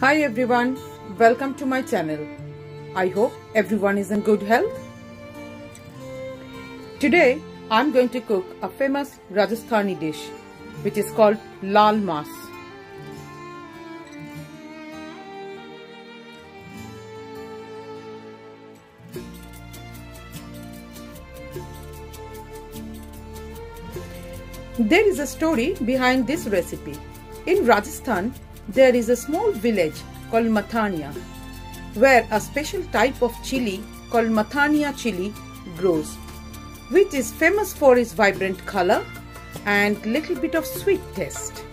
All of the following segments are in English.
Hi everyone, welcome to my channel. I hope everyone is in good health. Today I'm going to cook a famous Rajasthani dish which is called Laal Maas. There is a story behind this recipe. In Rajasthan, there is a small village called Mathania where a special type of chili called Mathania chili grows which is famous for its vibrant color and little bit of sweet taste.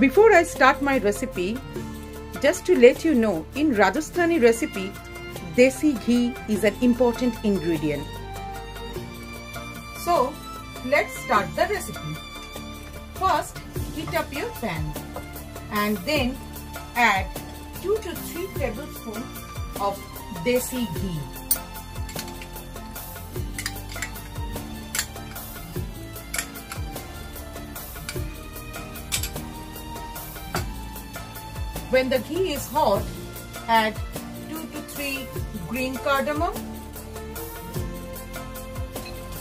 Before I start my recipe, just to let you know, in Rajasthani recipe, desi ghee is an important ingredient. So, let's start the recipe. First, heat up your pan and then add 2 to 3 tablespoons of desi ghee. When the ghee is hot, add 2 to 3 green cardamom,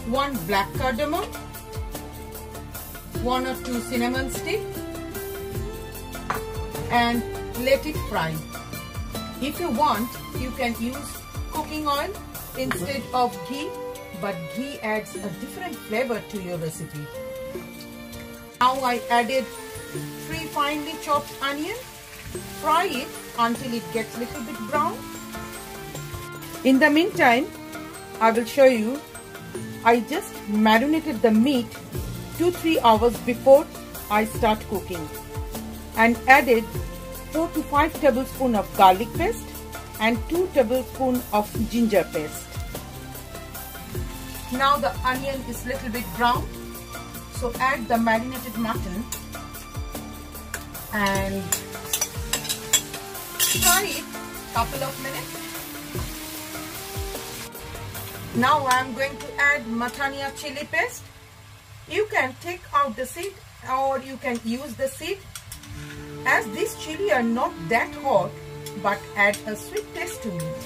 1 black cardamom, 1 or 2 cinnamon stick and let it fry. If you want, you can use cooking oil instead of ghee but ghee adds a different flavor to your recipe. Now I added 3 finely chopped onions. Fry it until it gets a little bit brown. In the meantime, I will show you I just marinated the meat 2-3 hours before I start cooking and added 4 to 5 tablespoon of garlic paste and 2 tablespoon of ginger paste. Now the onion is little bit brown so add the marinated mutton and fry it couple of minutes. Now I am going to add Mathania chili paste you can take out the seed or you can use the seed as these chili are not that hot but add a sweet taste to it.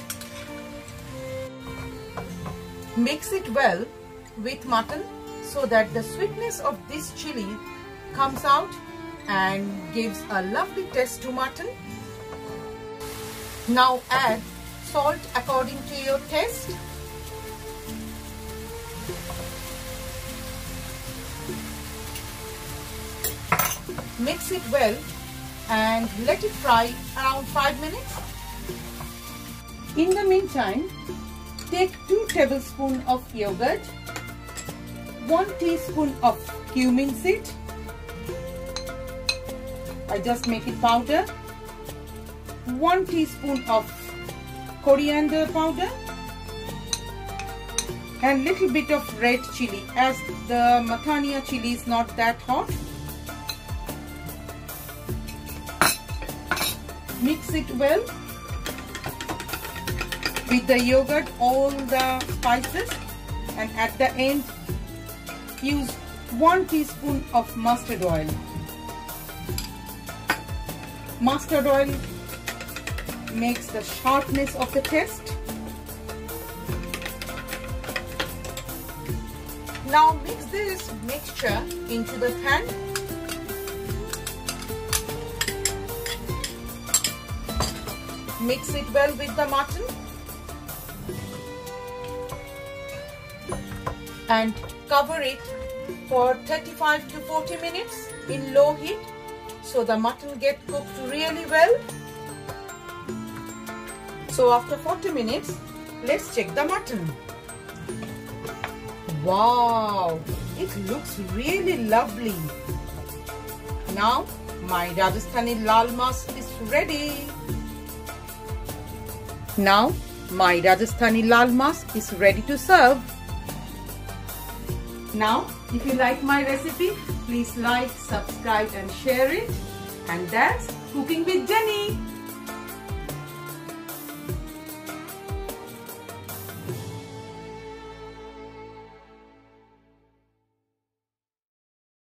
Mix it well with mutton so that the sweetness of this chili comes out and gives a lovely taste to mutton. Now add salt according to your taste Mix it well and let it fry around 5 minutes. In the meantime, take 2 tablespoons of yogurt, 1 teaspoon of cumin seed, I just make it powder, 1 teaspoon of coriander powder and little bit of red chili as the Mathania chili is not that hot mix it well with the yogurt all the spices and at the end use 1 teaspoon of mustard oil. Mustard oil makes the sharpness of the taste. Now mix this mixture into the pan Mix it well with the mutton. And cover it for 35 to 40 minutes in low heat so the mutton get cooked really well. So after 40 minutes, let's check the mutton. Wow, it looks really lovely. Now my Rajasthani laal maas is ready. Now my Rajasthani laal maas is ready to serve. Now if you like my recipe, please like, subscribe and share it. And that's Cooking with Jenny.